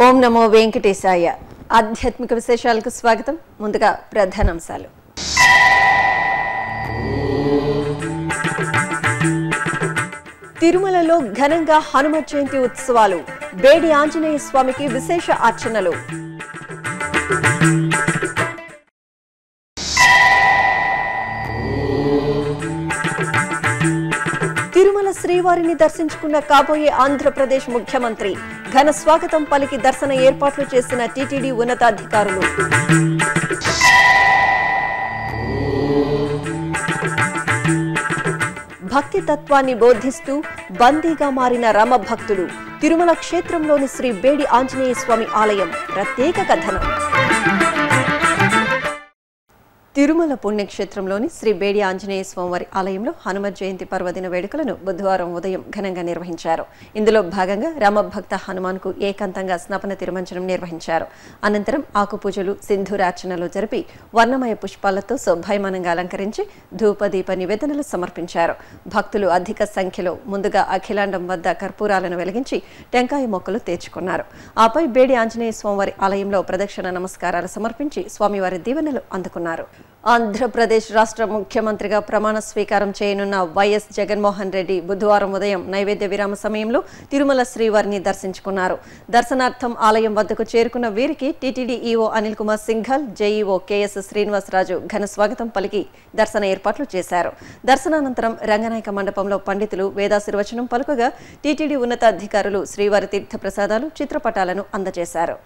ఓం నమో వెంకటేశాయ. ఆధ్యాత్మిక విశేషాలకు స్వాగతం. ముందుగా ప్రధానాంశాలు. తిరుమలలో ఘనంగా హనుమ జయంతి ఉత్సవాలు. బేడి ఆంజనేయ స్వామికి విశేష అర్చనలు. శ్రీవారిని దర్శించుకున్న కాబోయే ఆంధ్రప్రదేశ్ ముఖ్యమంత్రి ఘన స్వాగతం పలికి దర్శన ఏర్పాట్లు చేసిన టీటీడీ ఉన్నతాధికారులు. భక్తి తత్వాన్ని బోధిస్తూ బందీగా మారిన రమ భక్తులు తిరుమల క్షేత్రంలోని శ్రీ బేడి ఆంజనేయ స్వామి ఆలయం ప్రత్యేక కథనం. తిరుమల పుణ్యక్షేత్రంలోని శ్రీ బేడి ఆంజనేయ స్వామివారి ఆలయంలో హనుమ జయంతి పర్వదిన వేడుకలను బుధవారం ఉదయం ఘనంగా నిర్వహించారు. ఇందులో భాగంగా రామభక్త హనుమాన్కు ఏకాంతంగా స్నపన తిరుమంచనం నిర్వహించారు. అనంతరం ఆకుపూజలు సింధూరార్చనలు జరిపి వర్ణమయ పుష్పాలతో శోభాయమానంగా అలంకరించి ధూపదీప నివేదనలు సమర్పించారు. భక్తులు అధిక సంఖ్యలో ముందుగా అఖిలాండం వద్ద కర్పూరాలను వెలిగించి టెంకాయ మొక్కలు తెచ్చుకున్నారు. ఆపై బేడి ఆంజనేయ స్వామివారి ఆలయంలో ప్రదక్షిణ నమస్కారాలు సమర్పించి స్వామివారి దీవెనలు అందుకున్నారు. ఆంధ్రప్రదేశ్ రాష్ట్ర ముఖ్యమంత్రిగా ప్రమాణ స్వీకారం చేయనున్న వైఎస్ జగన్మోహన్ రెడ్డి బుధవారం ఉదయం నైవేద్య విరామ సమయంలో తిరుమల శ్రీవారిని దర్శించుకున్నారు. దర్శనార్థం ఆలయం వద్దకు చేరుకున్న వీరికి TTD EO Anil Kumar Singhal JEO KS Srinivasaraju ఘన స్వాగతం పలికి దర్శన ఏర్పాట్లు చేశారు. దర్శనానంతరం రంగనాయక మండపంలో పండితులు వేదాశీర్వచనం పలుకగా టీటీడీ ఉన్నతాధికారులు శ్రీవారి తీర్థ ప్రసాదాలు చిత్రపటాలను అందజేశారు.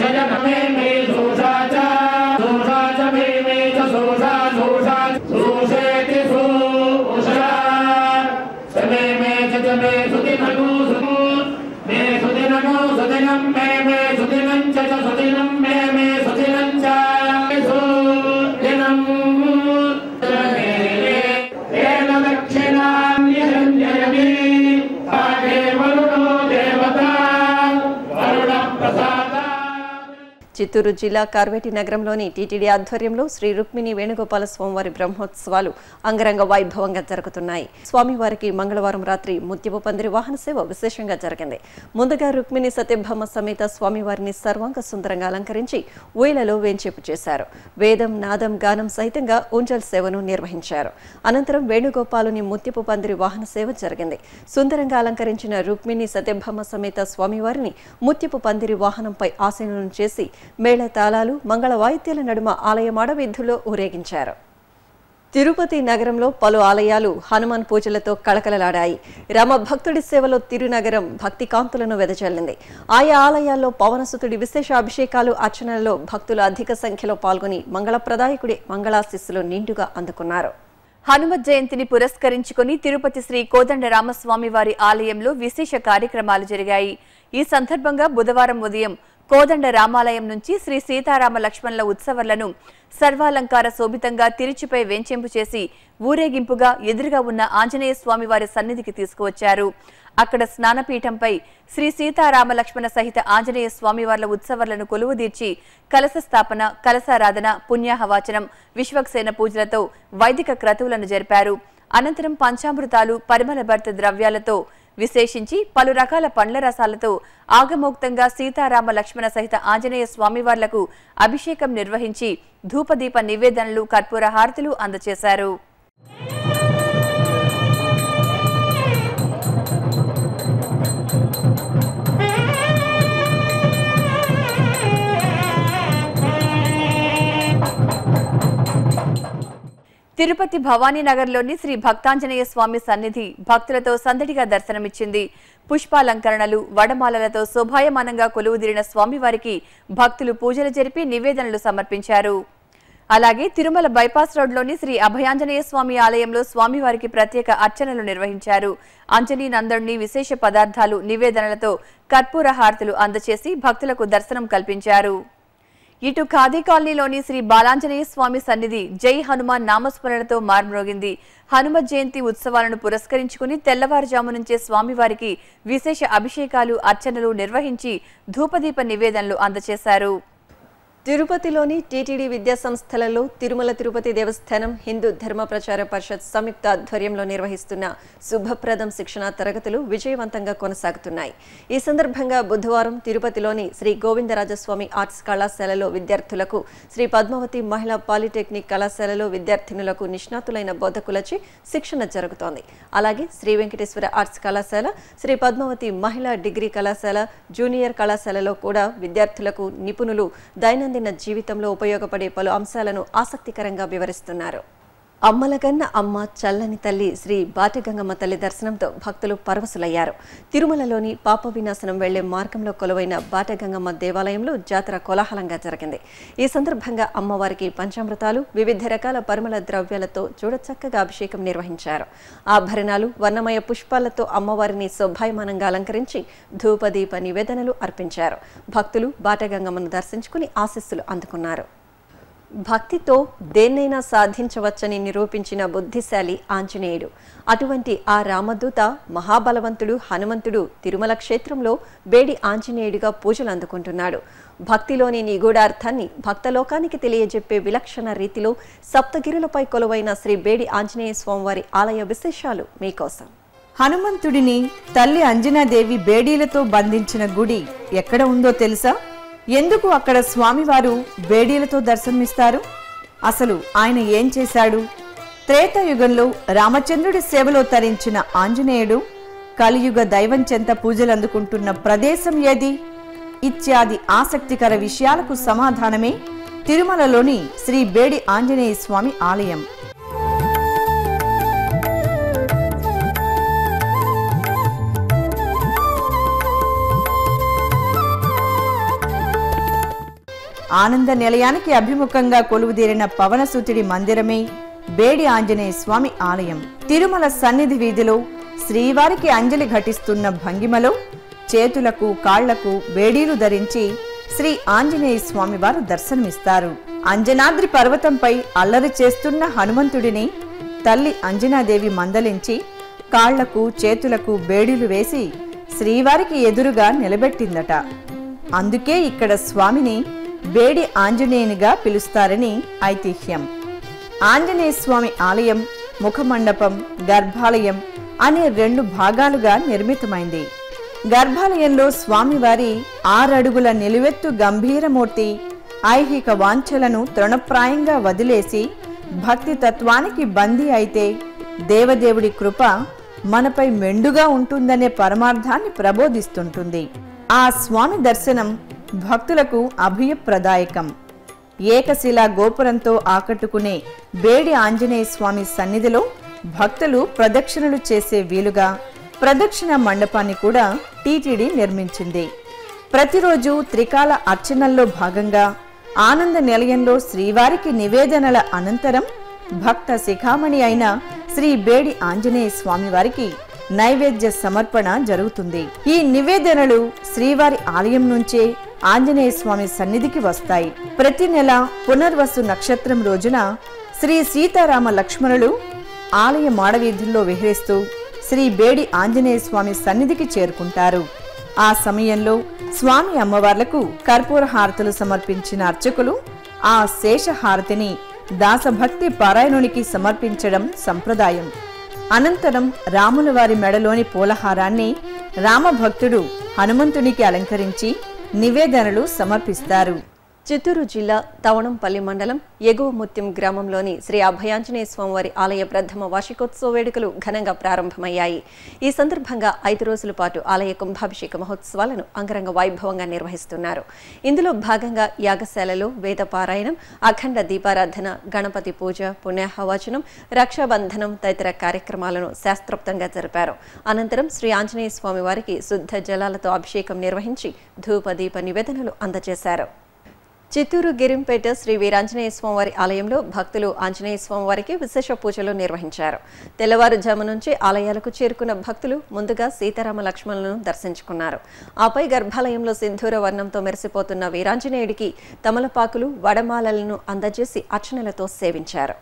Gracias. చిత్తూరు జిల్లా కార్వేటి నగరంలోని టీటీడీ ఆధ్వర్యంలో శ్రీ రుక్మిణి వేణుగోపాల స్వామివారి బ్రహ్మోత్సవాలు అంగరంగ వైభవంగా జరుగుతున్నాయి. స్వామివారికి మంగళవారం రాత్రి ముత్యపు పందిరి వాహన సేవ విశేషంగా జరిగింది. ముందుగా రుక్మిణి సత్యభామ సమేత స్వామివారిని సర్వాంగ సుందరంగా అలంకరించి ఊయలలో వేంచేపు చేశారు. వేదం నాదం గానం సహితంగా ఉంజల్ సేవను నిర్వహించారు. అనంతరం వేణుగోపాలుని ముత్యపు పందిరి వాహన సేవ జరిగింది. సుందరంగా అలంకరించిన రుక్మిణి సత్యభామ సమేత స్వామివారిని ముత్యపు పందిరి వాహనంపై ఆసీనులను చేసి మేళ తాళాలు మంగళ వాయిద్యాల నడుమ ఆలయ మాడవీధుల్లో ఊరేగించారు. తిరుపతి నగరంలో పలు ఆలయాలు హనుమాన్ పూజలతో కళకళలాడాయి. రామ భక్తుడి సేవలో తిరునగరం భక్తి కాంతులను వెదజల్లింది. ఆయా ఆలయాల్లో పవనసుతుడి విశేష అభిషేకాలు అర్చనలలో భక్తులు అధిక సంఖ్యలో పాల్గొని మంగళప్రదాయకుడి మంగళాశిస్సులు నిండుగా అందుకున్నారు. హనుమత్ జయంతిని పురస్కరించుకుని తిరుపతి శ్రీ కోదండ రామస్వామి వారి ఆలయంలో విశేష కార్యక్రమాలు జరిగాయి. ఈ సందర్భంగా బుధవారం ఉదయం కోదండ రామాలయం నుంచి శ్రీ సీతారామ లక్ష్మణుల ఉత్సవాలను సర్వాలంకార శోభితంగా తిరిచిపై వెంచెంపు చేసి ఊరేగింపుగా ఎదురుగా ఉన్న ఆంజనేయ స్వామి వారి సన్నిధికి తీసుకువచ్చారు. అక్కడ స్నానపీఠంపై శ్రీ సీతారామ లక్ష్మణ సహిత ఆంజనేయ స్వామివార్ల ఉత్సవాలను కొలువుదీర్చి కలశ స్థాపన కలశారాధన పుణ్యాహవాచనం విశ్వక్సేన పూజలతో వైదిక క్రతువులను జరిపారు. అనంతరం పంచామృతాలు పరిమళ భర్త ద్రవ్యాలతో విశేషించి పలు రకాల పండ్ల రసాలతో ఆగమోక్తంగా సీతారామ లక్ష్మణ సహిత ఆంజనేయ స్వామివార్లకు అభిషేకం నిర్వహించి ధూపదీప నివేదనలు కర్పూర హారతులు అందజేశారు. తిరుపతి భవానీ నగర్లోని శ్రీ భక్తాంజనేయ స్వామి సన్నిధి భక్తులతో సందడిగా దర్శనమిచ్చింది. పుష్పాలంకరణలు వడమాలలతో శోభాయమానంగా కొలువుదిరిన స్వామివారికి భక్తులు పూజలు జరిపి నివేదనలు సమర్పించారు. అలాగే తిరుమల బైపాస్ రోడ్లోని శ్రీ అభయాంజనేయ స్వామి ఆలయంలో స్వామివారికి ప్రత్యేక అర్చనలు నిర్వహించారు. అంజనీ నందణ్ణి విశేష పదార్థాలు నివేదనలతో కర్పూర హారతులు అందచేసి భక్తులకు దర్శనం కల్పించారు. ఇటు ఖాదీ కాలనీలోని శ్రీ బాలాంజనేయ స్వామి సన్నిధి జై హనుమాన్ నామస్మరణతో మార్మ్రోగింది. హనుమ జయంతి ఉత్సవాలను పురస్కరించుకుని తెల్లవారుజాము నుంచే స్వామివారికి విశేష అభిషేకాలు అర్చనలు నిర్వహించి ధూపదీప నివేదనలు అందజేశారు తిరుపతిలోని టీటీడీ విద్యా సంస్థలలో తిరుమల తిరుపతి దేవస్థానం హిందూ ధర్మ ప్రచార పరిషత్ సంయుక్త ఆధ్వర్యంలో నిర్వహిస్తున్న శుభప్రదం శిక్షణా తరగతులు విజయవంతంగా కొనసాగుతున్నాయి. ఈ సందర్భంగా బుధవారం తిరుపతిలోని శ్రీ గోవిందరాజస్వామి ఆర్ట్స్ కళాశాలలో విద్యార్థులకు శ్రీ పద్మావతి మహిళా పాలిటెక్నిక్ కళాశాలలో విద్యార్థినులకు నిష్ణాతులైన బోధకులచే శిక్షణ జరుగుతోంది. అలాగే శ్రీ వెంకటేశ్వర ఆర్ట్స్ కళాశాల శ్రీ పద్మావతి మహిళా డిగ్రీ కళాశాల జూనియర్ కళాశాలలో కూడా విద్యార్థులకు నిపుణులు దైనందిన జీవితంలో ఉపయోగపడే పలు అంశాలను ఆసక్తికరంగా వివరిస్తున్నారు. అమ్మలగన్న అమ్మ చల్లని తల్లి శ్రీ బాటగంగమ్మ తల్లి దర్శనంతో భక్తులు పరవశులయ్యారు. తిరుమలలోని పాప వినాశనం వెళ్ళే మార్గంలో కొలువైన బాటగంగమ్మ దేవాలయంలో జాతర కోలాహలంగా జరిగింది. ఈ సందర్భంగా అమ్మవారికి పంచామృతాలు వివిధ రకాల పరిమళ ద్రవ్యాలతో చూడచక్కగా అభిషేకం నిర్వహించారు. ఆభరణాలు వర్ణమయ పుష్పాలతో అమ్మవారిని శోభాయమానంగా అలంకరించి ధూపదీప నివేదనలు అర్పించారు. భక్తులు బాటగంగమ్మను దర్శించుకుని ఆశీస్సులు అందుకున్నారు. భక్తితో దేన్నైనా సాధించవచ్చని నిరూపించిన బుద్ధిశాలి ఆంజనేయుడు. అటువంటి ఆ రామదూత మహాబలవంతుడు హనుమంతుడు తిరుమల క్షేత్రంలో బేడి ఆంజనేయుడిగా పూజలు అందుకుంటున్నాడు. భక్తిలోని నిగూఢార్థాన్ని భక్తలోకానికి తెలియజెప్పే విలక్షణ రీతిలో సప్తగిరులపై కొలువైన శ్రీ బేడి ఆంజనేయ స్వామివారి ఆలయ విశేషాలు మీకోసం. హనుమంతుడిని తల్లి అంజనాదేవి బేడీలతో బంధించిన గుడి ఎక్కడ ఉందో తెలుసా? ఎందుకు అక్కడ స్వామివారు బేడీలతో దర్శనమిస్తారు? అసలు ఆయన ఏం చేశాడు? త్రేతాయుగంలో రామచంద్రుడి సేవలో తరించిన ఆంజనేయుడు కలియుగ దైవం చెంత పూజలందుకుంటున్న ప్రదేశం ఏది? ఇత్యాది ఆసక్తికర విషయాలకు సమాధానమే తిరుమలలోని శ్రీ బేడి ఆంజనేయ స్వామి ఆలయం. ఆనంద నిలయానికి అభిముఖంగా కొలువుదీరిన పవనసూతుడి మందిరమే బేడి ఆంజనేయ స్వామి ఆలయం. తిరుమల సన్నిధి వీధిలో శ్రీవారికి అంజలి ఘటిస్తున్న భంగిమలో చేతులకు కాళ్ళకు బేడీలు ధరించి శ్రీ ఆంజనేయ స్వామివారు దర్శనమిస్తారు. అంజనాద్రి పర్వతంపై అల్లరి చేస్తున్న హనుమంతుడిని తల్లి అంజనాదేవి మందలించి కాళ్ళకు చేతులకు బేడీలు వేసి శ్రీవారికి ఎదురుగా నిలబెట్టిందట. అందుకే ఇక్కడ స్వామిని వేడి ఆంజనేయునిగా పిలుస్తారని ఐతిహ్యం. ఆంజనేయ స్వామి ఆలయం ముఖమండపం గర్భాలయం అనే రెండు భాగాలుగా నిర్మితమైంది. గర్భాలయంలో స్వామివారి ఆరడుగుల నిలువెత్తు గంభీరమూర్తి ఐహిక వాంఛలను తృణప్రాయంగా వదిలేసి భక్తి తత్వానికి బందీ అయితే దేవదేవుడి కృప మనపై మెండుగా ఉంటుందనే పరమార్థాన్ని ప్రబోధిస్తుంటుంది. ఆ స్వామి దర్శనం భక్తులకు అభయప్రదాయకం. ఏకశిలా గోపురంతో ఆకట్టుకునే బేడి ఆంజనేయ స్వామి సన్నిధిలో భక్తులు ప్రదక్షిణలు చేసే వీలుగా ప్రదక్షిణ మండపాన్ని కూడా టీటీడీ నిర్మించింది. ప్రతిరోజు త్రికాల అర్చనల్లో భాగంగా ఆనంద నిలయంలో శ్రీవారికి నివేదనల అనంతరం భక్త శిఖామణి అయిన శ్రీ బేడి ఆంజనేయ స్వామివారికి నైవేద్య సమర్పణ జరుగుతుంది. ఈ నివేదనలు శ్రీవారి ఆలయం నుంచే ఆంజనేయ స్వామి సన్నిధికి వస్తాయి. ప్రతి నెల పునర్వసు నక్షత్రం రోజున శ్రీ సీతారామ లక్ష్మణులు ఆలయ మాడవీధుల్లో విహరిస్తూ శ్రీ బేడి ఆంజనేయ స్వామి సన్నిధికి చేరుకుంటారు. ఆ సమయంలో స్వామి అమ్మవార్లకు కర్పూర హారతులు సమర్పించిన అర్చకులు ఆ శేష హారతిని దాసభక్తి పారాయణునికి సమర్పించడం సంప్రదాయం. అనంతరం రాముల వారి మెడలోని పూలహారాన్ని రామభక్తుడు హనుమంతునికి అలంకరించి నివేదనలు సమర్పిస్తారు. చిత్తూరు జిల్లా తవణంపల్లి మండలం ఎగువ ముత్యం గ్రామంలోని శ్రీ అభయాంజనేయ స్వామివారి ఆలయ ప్రథమ వార్షికోత్సవ వేడుకలు ఘనంగా ప్రారంభమయ్యాయి. ఈ సందర్భంగా ఐదు రోజుల పాటు ఆలయ కుంభాభిషేక మహోత్సవాలను అంగరంగ వైభవంగా నిర్వహిస్తున్నారు. ఇందులో భాగంగా యాగశాలలో వేద పారాయణం అఖండ దీపారాధన గణపతి పూజ పుణ్యాహవచనం రక్షాబంధనం తదితర కార్యక్రమాలను శాస్త్రోక్తంగా జరిపారు. అనంతరం శ్రీ ఆంజనేయ స్వామి వారికి శుద్ధ జలాలతో అభిషేకం నిర్వహించి ధూపదీప నివేదనలు అందజేశారు. చిత్తూరు గిరింపేట శ్రీ వీరాంజనేయ స్వామివారి ఆలయంలో భక్తులు ఆంజనేయ స్వామివారికి విశేష పూజలు నిర్వహించారు. తెల్లవారుజాము నుంచి ఆలయాలకు చేరుకున్న భక్తులు ముందుగా సీతారామ లక్ష్మణులను దర్శించుకున్నారు. ఆపై గర్భాలయంలో సింధూర వర్ణంతో మెరిసిపోతున్న వీరాంజనేయుడికి తమలపాకులు వడమాలలను అందజేసి అర్చనలతో సేవించారు.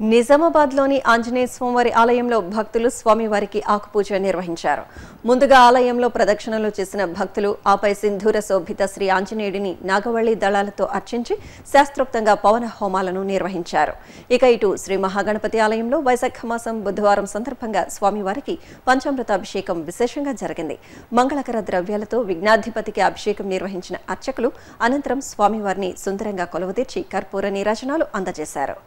నిజామాబాద్లోని ఆంజనేయ స్వామివారి ఆలయంలో భక్తులు స్వామివారికి ఆకుపూజ నిర్వహించారు. ముందుగా ఆలయంలో ప్రదక్షిణలు చేసిన భక్తులు ఆపై సింధూర శోభిత శ్రీ ఆంజనేయుడిని నాగవల్లి దళాలతో అర్చించి శాస్త్రోక్తంగా పవన హోమాలను నిర్వహించారు. ఇక ఇటు శ్రీ మహాగణపతి ఆలయంలో వైశాఖ మాసం బుధవారం సందర్భంగా స్వామివారికి పంచామృతాభిషేకం విశేషంగా జరిగింది. మంగళకర ద్రవ్యాలతో విఘ్నాధిపతికి అభిషేకం నిర్వహించిన అర్చకులు అనంతరం స్వామివారిని సుందరంగా కొలువుతీర్చి కర్పూర నీరాజనాలు అందజేశారు.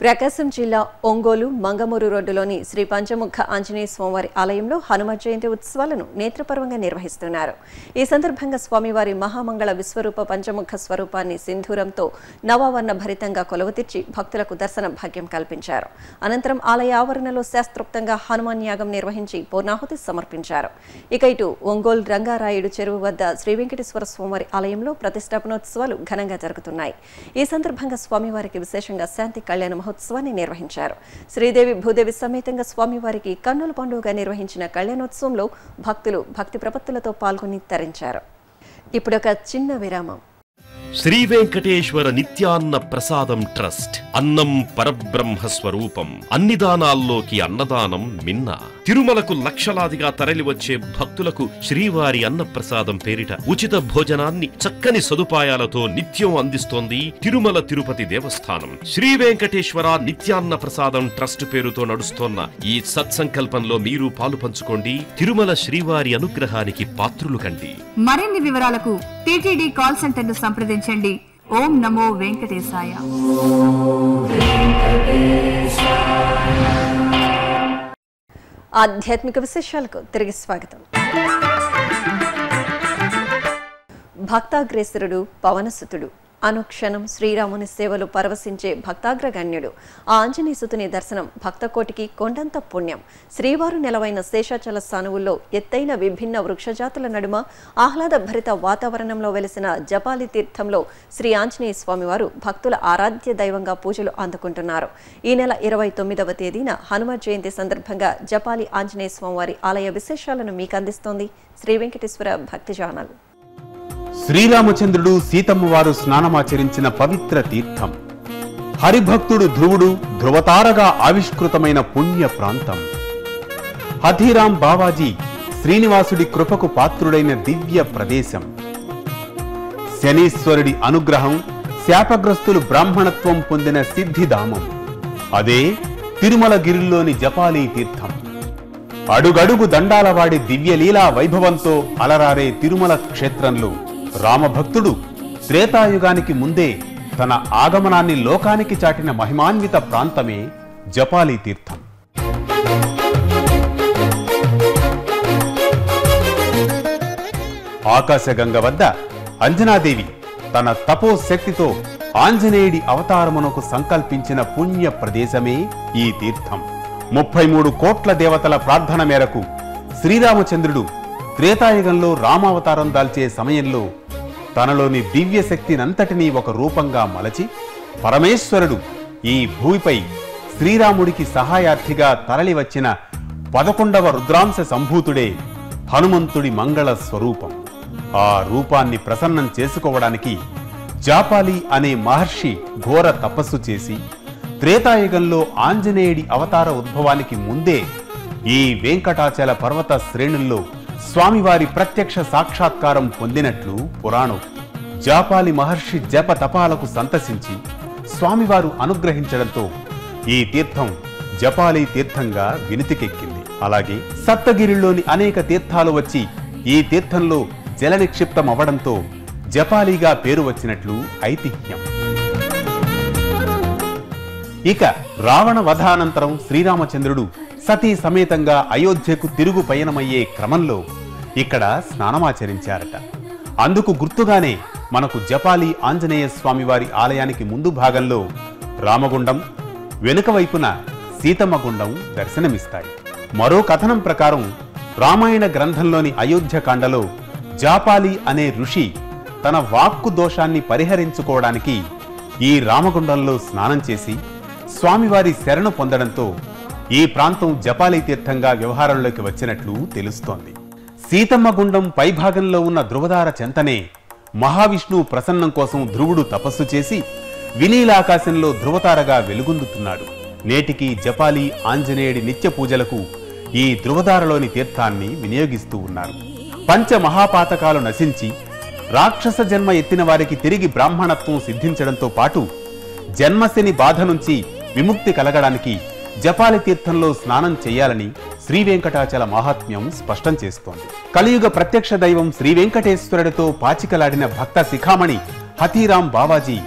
ప్రకాశం జిల్లా ఒంగోలు మంగమూరు రోడ్డులోని శ్రీ పంచముఖ ఆంజనేయ స్వామివారి ఆలయంలో హనుమ జయంతి ఉత్సవాలను నేత్రపర్వంగా నిర్వహిస్తున్నారు. ఈ సందర్భంగా స్వామివారి మహామంగళ విశ్వరూప పంచముఖ స్వరూపాన్ని సింధూరంతో నవావర్ణ భరితంగా కొలవతీర్చి భక్తులకు దర్శన భాగ్యం కల్పించారు. అనంతరం ఆలయ ఆవరణలో శాస్త్రోక్తంగా హనుమాన్ యాగం నిర్వహించి పూర్ణాహుతి సమర్పించారు. ఇక ఇటు ఒంగోలు రంగారాయుడు చెరువు వద్ద శ్రీ వెంకటేశ్వర స్వామివారి ఆలయంలో ప్రతిష్టాపనోత్సవాలు ఘనంగా జరుగుతున్నాయి. ఈ సందర్భంగా స్వామివారికి విశేషంగా శాంతి కళ్యాణ మహోత్సవాన్ని నిర్వహించారు. శ్రీదేవి భూదేవి సమేతంగా స్వామివారికి కన్నుల పండుగగా నిర్వహించిన కళ్యాణోత్సవంలో భక్తులు భక్తి ప్రపత్తులతో పాల్గొని తరించారు. ఇప్పుడు ఒక చిన్న విరామం. శ్రీ వెంకటేశ్వర నిత్యాన్న ప్రసాదం ట్రస్ట్ అన్నం పరబ్రహ్మ స్వరూపం అన్ని దానాల్లోకి అన్నదానం మిన్న. తిరుమలకు లక్షలాదిగా తరలివచ్చే భక్తులకు శ్రీవారి అన్న ప్రసాదం పేరిట ఉచిత భోజనాన్ని చక్కని సదుపాయాలతో నిత్యం అందిస్తోంది తిరుమల తిరుపతి దేవస్థానం. శ్రీ వెంకటేశ్వర నిత్యాన్న ప్రసాదం ట్రస్ట్ పేరుతో నడుస్తోన్న ఈ సత్సంకల్పంలో మీరు పాలు పంచుకోండి తిరుమల శ్రీవారి అనుగ్రహానికి పాత్రులు కండి. మరిన్ని వివరాలకు టీటీడీ కాల్ సెంటర్ను సంప్రదించండి ఓం నమో వెంకటేశాయ. ఆధ్యాత్మిక విశేషాలకు తిరిగి స్వాగతం. భక్తాగ్రేసరుడు పవనసుతుడు అనుక్షణం శ్రీరాముని సేవలు పరవశించే భక్తాగ్రగణ్యుడు. ఆ ఆంజనేయసుతుని దర్శనం భక్తకోటికి కొండంత పుణ్యం. శ్రీవారు నెలవైన శేషాచల సానువుల్లో ఎత్తైన విభిన్న వృక్షజాతుల నడుమ ఆహ్లాదభరిత వాతావరణంలో వెలిసిన జపాలి తీర్థంలో శ్రీ ఆంజనేయ స్వామివారు భక్తుల ఆరాధ్య దైవంగా పూజలు అందుకుంటున్నారు. ఈ నెల ఇరవై తొమ్మిదవ తేదీన హనుమ జయంతి సందర్భంగా జపాలి ఆంజనేయ స్వామివారి ఆలయ విశేషాలను మీకు అందిస్తోంది శ్రీ వెంకటేశ్వర భక్తి ఛానల్. శ్రీరామచంద్రుడు సీతమ్మవారు స్నానమాచరించిన పవిత్ర తీర్థం. హరిభక్తుడు ధ్రువుడు ధ్రువతారగా ఆవిష్కృతమైన పుణ్య ప్రాంతం. హథీరాం బావాజీ శ్రీనివాసుడి కృపకు పాత్రుడైన దివ్య ప్రదేశం. శనీశ్వరుడి అనుగ్రహం శాపగ్రస్తులు బ్రాహ్మణత్వం పొందిన సిద్ధిధామం. అదే తిరుమలగిరిలోని జపాలీ తీర్థం. అడుగడుగు దండాలవాడి దివ్యలీలా వైభవంతో అలరారే తిరుమల క్షేత్రంలో రామభక్తుడు త్రేతాయుగానికి ముందే తన ఆగమనాన్ని లోకానికి చాటిన మహిమాన్విత ప్రాంతమే జపాలీ తీర్థం. ఆకాశగంగ వద్ద అంజనాదేవి తన తపో శక్తితో ఆంజనేయుడి అవతారమునకు సంకల్పించిన పుణ్య ప్రదేశమే ఈ తీర్థం. ముప్పై మూడు కోట్ల దేవతల ప్రార్థన మేరకు శ్రీరామచంద్రుడు త్రేతాయుగంలో రామావతారం దాల్చే సమయంలో తనలోని దివ్య శక్తినంతటినీ ఒక రూపంగా మలచి పరమేశ్వరుడు ఈ భూమిపై శ్రీరాముడికి సహాయార్థిగా తరలివచ్చిన పదకొండవ రుద్రాంశ సంభూతుడే హనుమంతుడి మంగళ స్వరూపం. ఆ రూపాన్ని ప్రసన్నం చేసుకోవడానికి జాపాలి అనే మహర్షి ఘోర తపస్సు చేసి త్రేతాయుగంలో ఆంజనేయుడి అవతార ఉద్భవానికి ముందే ఈ వెంకటాచల పర్వత శ్రేణుల్లో స్వామివారి ప్రత్యక్ష సాక్షాత్కారం పొందినట్లు పురాణం. జాపాలి మహర్షి జప తపాలకు సంతసించి స్వామివారు అనుగ్రహించడంతో ఈ తీర్థం జపాలి తీర్థంగా వినితికెక్కింది. అలాగే సప్తగిరిలోని అనేక తీర్థాలు వచ్చి ఈ తీర్థంలో జల నిక్షిప్తం అవ్వడంతో జపాలిగా పేరు వచ్చినట్లు ఐతిహ్యం. ఇక రావణ వధానంతరం శ్రీరామచంద్రుడు సతీ సమేతంగా అయోధ్యకు తిరుగు పయనమయ్యే క్రమంలో ఇక్కడ స్నానమాచరించారట. అందుకు గుర్తుగానే మనకు జపాలి ఆంజనేయ స్వామివారి ఆలయానికి ముందు భాగంలో రామగుండం వెనుక వైపున సీతమ్మగుండం దర్శనమిస్తాయి. మరో కథనం ప్రకారం రామాయణ గ్రంథంలోని అయోధ్యకాండలో జాపాలి అనే ఋషి తన వాక్కు దోషాన్ని పరిహరించుకోవడానికి ఈ రామగుండంలో స్నానం చేసి స్వామివారి శరణు పొందడంతో ఈ ప్రాంతం జపాలి తీర్థంగా వ్యవహారంలోకి వచ్చినట్లు తెలుస్తోంది. సీతమ్మ గుండం పైభాగంలో ఉన్న ధృవధార చెంతనే మహావిష్ణువు ప్రసన్నం కోసం ధ్రువుడు తపస్సు చేసి వినీలాకాశంలో ధృవతారగా వెలుగొందుతున్నాడు. నేటికి జపాలి ఆంజనేయుడి నిత్య పూజలకు ఈ ధృవధారలోని తీర్థాన్ని వినియోగిస్తూ ఉన్నారు. పంచ మహాపాతకాలు నశించి రాక్షస జన్మ ఎత్తిన వారికి తిరిగి బ్రాహ్మణత్వం సిద్ధించడంతో పాటు జన్మశని బాధ నుంచి విముక్తి కలగడానికి జపాలి తీర్థంలో స్నానం చేయాలని శ్రీ వెంకటాచల మహాత్మ్యం స్పష్టం చేస్తోంది. కలియుగ ప్రత్యక్ష దైవం శ్రీ వెంకటేశ్వరుడితో పాచికలాడిన భక్త శిఖామణి హతీరాం బావాజీ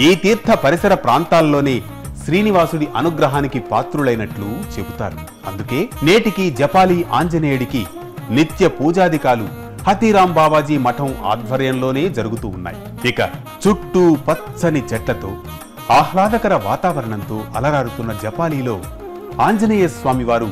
ఈ తీర్థ పరిసర ప్రాంతాల్లోనే శ్రీనివాసుడి అనుగ్రహానికి పాత్రులైనట్లు చెబుతారు. అందుకే నేటికి జపాలి ఆంజనేయుడికి నిత్య పూజాధికాలు హతీరాం బాబాజీ మఠం ఆధ్వర్యంలోనే జరుగుతూ ఉన్నాయి. ఇక చుట్టూ పచ్చని చెట్లతో ఆహ్లాదకర వాతావరణంతో అలరారుతున్న జపాలీలో ఆంజనేయ స్వామివారు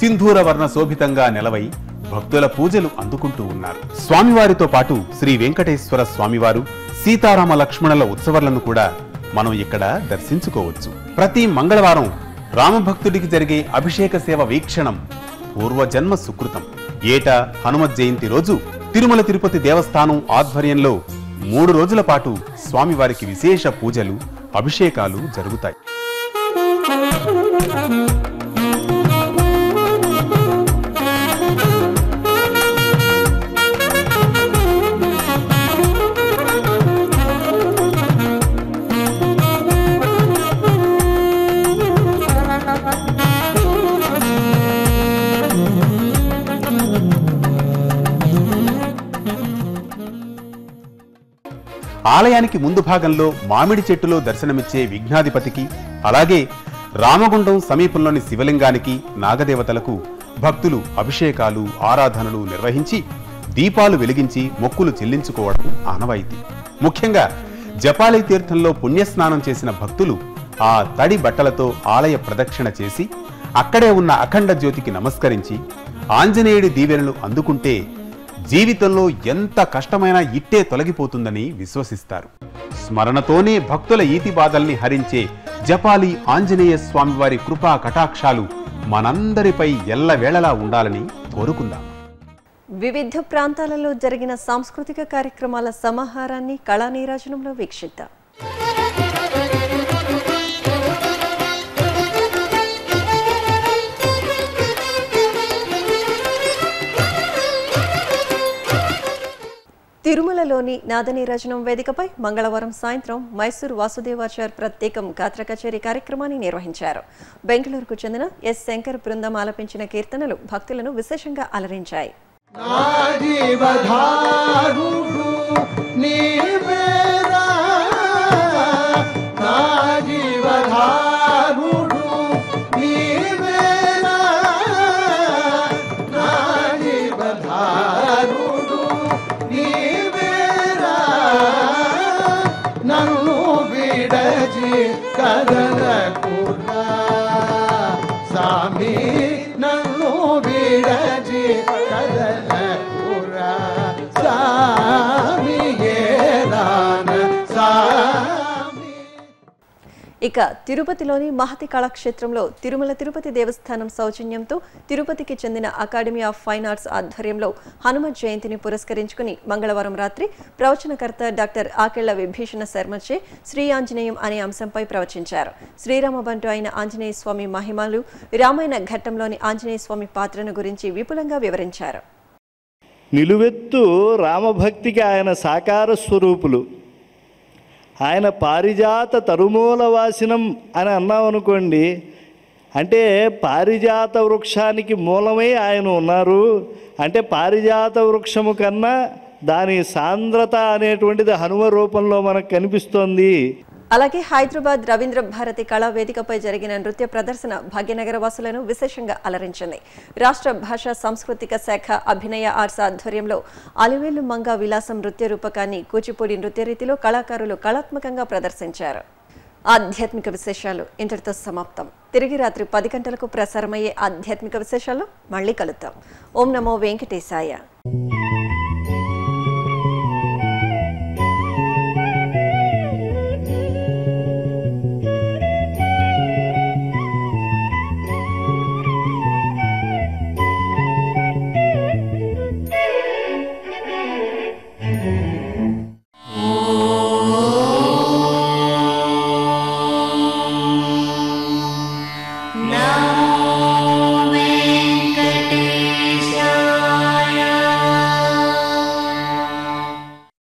సింధూర వర్ణ శోభితంగా నెలవై భక్తుల పూజలు అందుకుంటూ ఉన్నారు. స్వామివారితో పాటు శ్రీ వెంకటేశ్వర స్వామివారు సీతారామ లక్ష్మణుల ఉత్సవాలను కూడా మనం ఇక్కడ దర్శించుకోవచ్చు. ప్రతి మంగళవారం రామభక్తుడికి జరిగే అభిషేక సేవ వీక్షణం పూర్వజన్మ సుకృతం. ఏటా హనుమత్ జయంతి రోజు తిరుమల తిరుపతి దేవస్థానం ఆధ్వర్యంలో మూడు రోజుల పాటు స్వామివారికి విశేష పూజలు అభిషేకాలు జరుగుతాయి. ఆలయానికి ముందు భాగంలో మామిడి చెట్టులో దర్శనమిచ్చే విఘ్నాధిపతికి అలాగే రామగుండం సమీపంలోని శివలింగానికి నాగదేవతలకు భక్తులు అభిషేకాలు ఆరాధనలు నిర్వహించి దీపాలు వెలిగించి మొక్కులు చెల్లించుకోవడం ఆనవాయితీ. ముఖ్యంగా జపాలి తీర్థంలో పుణ్యస్నానం చేసిన భక్తులు ఆ తడి బట్టలతో ఆలయ ప్రదక్షిణ చేసి అక్కడే ఉన్న అఖండ జ్యోతికి నమస్కరించి ఆంజనేయుడి దీవెనలు అందుకుంటే జీవితంలో ఎంత కష్టమైనా ఇట్టే తొలగిపోతుందని విశ్వసిస్తారు. స్మరణతోనే భక్తుల ఈతి బాధల్ని హరించే జపాలి ఆంజనేయ స్వామివారి కృపా కటాక్షాలు మనందరిపై ఎల్లవేళలా ఉండాలని కోరుకుందాం. వివిధ ప్రాంతాలలో జరిగిన సాంస్కృతిక కార్యక్రమాల సమాహారాన్ని కళా నీరాజనంలో వీక్షిద్దాం. తిరుమలలోని నాదనీరచనం వేదికపై మంగళవారం సాయంత్రం మైసూరు వాసుదేవాచార్ ప్రత్యేకం గాత్ర కచేరీ కార్యక్రమాన్ని నిర్వహించారు. బెంగళూరుకు చెందిన ఎస్ శంకర్ బృందం ఆలపించిన కీర్తనలు భక్తులను విశేషంగా అలరించాయి. నాజీవధారుడు ಕದನ ಪೂರ್ಣ ಸ್ವಾಮಿ ನನ್ನು ಬಿಡಜಿ ಕದನ ಪೂರ ಸ್ವಾಮಿ ఇక తిరుపతిలోని మహతి కళాక్షేత్రంలో తిరుమల తిరుపతి దేవస్థానం సౌజన్యంతో తిరుపతికి చెందిన అకాడమీ ఆఫ్ ఫైన్ ఆర్ట్స్ ఆధ్వర్యంలో హనుమ జయంతిని పురస్కరించుకుని మంగళవారం రాత్రి ప్రవచనకర్త డాక్టర్ ఆకెళ్ళ విభీషణ శర్మచే శ్రీ ఆంజనేయం అనే అంశంపై ప్రవచించారు. శ్రీరామబంటు అయిన ఆంజనేయ స్వామి మహిమలు రామాయణ ఘట్టంలోని ఆంజనేయ స్వామి పాత్రను గురించి విపులంగా వివరించారు. నిలువెత్తు రామభక్తికి ఆయన సాకార స్వరూపులు. ఆయన పారిజాత తరుమూల వాసినం అని అన్నాం అనుకోండి అంటే పారిజాత వృక్షానికి మూలమై ఆయన ఉన్నారు అంటే పారిజాత వృక్షము కన్నా దాని సాంద్రత అనేటువంటిది హనుమ రూపంలో మనకు కనిపిస్తోంది. అలాగే హైదరాబాద్ రవీంద్ర భారతి కళా వేదికపై జరిగిన నృత్య ప్రదర్శన భాగ్యనగర వాసులను విశేషంగా అలరించింది. రాష్ట్ర భాషా సాంస్కృతిక శాఖ అభినయ ఆర్స ఆధ్వర్యంలో అలివేలు మంగ విలాసం నృత్య రూపకాన్ని కూచిపూడి నృత్య రీతిలో కళాకారులు కళాత్మకంగా ప్రదర్శించారు. ఆధ్యాత్మిక విశేషాలు ఇంతటితో సమాప్తం. తిరిగి రాత్రి పది గంటలకు ప్రసారమయ్యే ఆధ్యాత్మిక విశేషాలు మళ్ళీ కలుద్దాం. ఓం నమో వెంకటేశాయ.